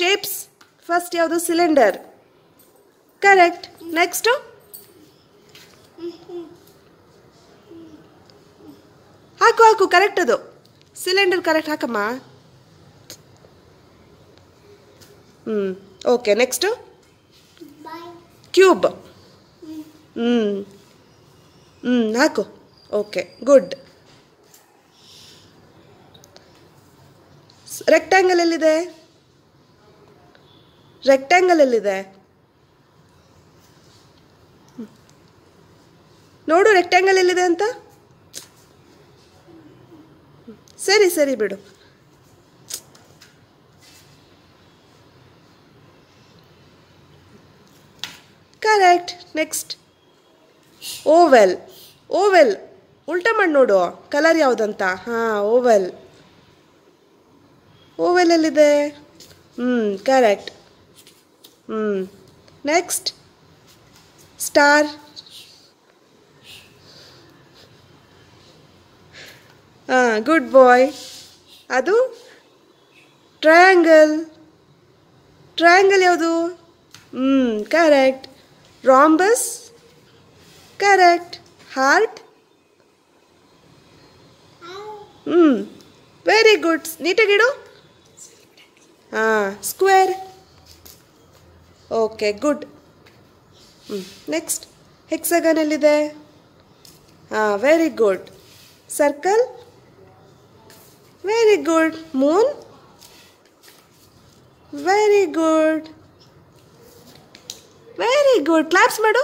Shapes first ಯಾವುದು? Cylinder correct next ಹಾಕು ಹಾಕು ಕರೆಕ್ಟ್ ಅದು. ಸಿಲಿಂಡರ್ ಕರೆಕ್ಟ್ ಹಾಕಮ್ಮ. ಹ್ಞೂ ಓಕೆ ನೆಕ್ಸ್ಟು ಕ್ಯೂಬ್ ಹ್ಞೂ ಹ್ಞೂ ಹಾಕು. ಓಕೆ ಗುಡ್ ರೆಕ್ಟ್ಯಾಂಗಲ್ ಎಲ್ಲಿದೆ? ರೆಕ್ಟ್ಯಾಂಗಲ್ ಎಲ್ಲಿದೆ ನೋಡು ರೆಕ್ಟ್ಯಾಂಗಲ್ ಎಲ್ಲಿದೆ ಅಂತ. ಸರಿ ಸರಿ ಬಿಡು. Correct, next. Oval oval. ಉಲ್ಟ ಮಾಡಿ ನೋಡು, ಕಲರ್ ಯಾವುದಂತ? ಹಾಂ, ಓವೆಲ್. ಓವೆಲ್ ಎಲ್ಲಿದೆ? ಹ್ಞೂ ಕರೆಕ್ಟ್. ಹ್ಞೂ ನೆಕ್ಸ್ಟ್ ಸ್ಟಾರ್ ಹಾಂ ಗುಡ್ ಬಾಯ್ ಅದು? ಟ್ರಯಾಂಗಲ್ ಟ್ರಯಾಂಗಲ್ ಯಾವುದು? ಹ್ಞೂ ಕರೆಕ್ಟ್ ರಾಂಬಸ್ ಕರೆಕ್ಟ್ ಹಾರ್ಟ್ ಹ್ಞೂ ವೆರಿ ಗುಡ್ ನೀಟಾಗಿಡು? ಹಾಂ square okay good next hexagon ಎಲ್ಲಿದೆ ಹಾಂ very good circle very good moon very good very good claps ಮಾಡು.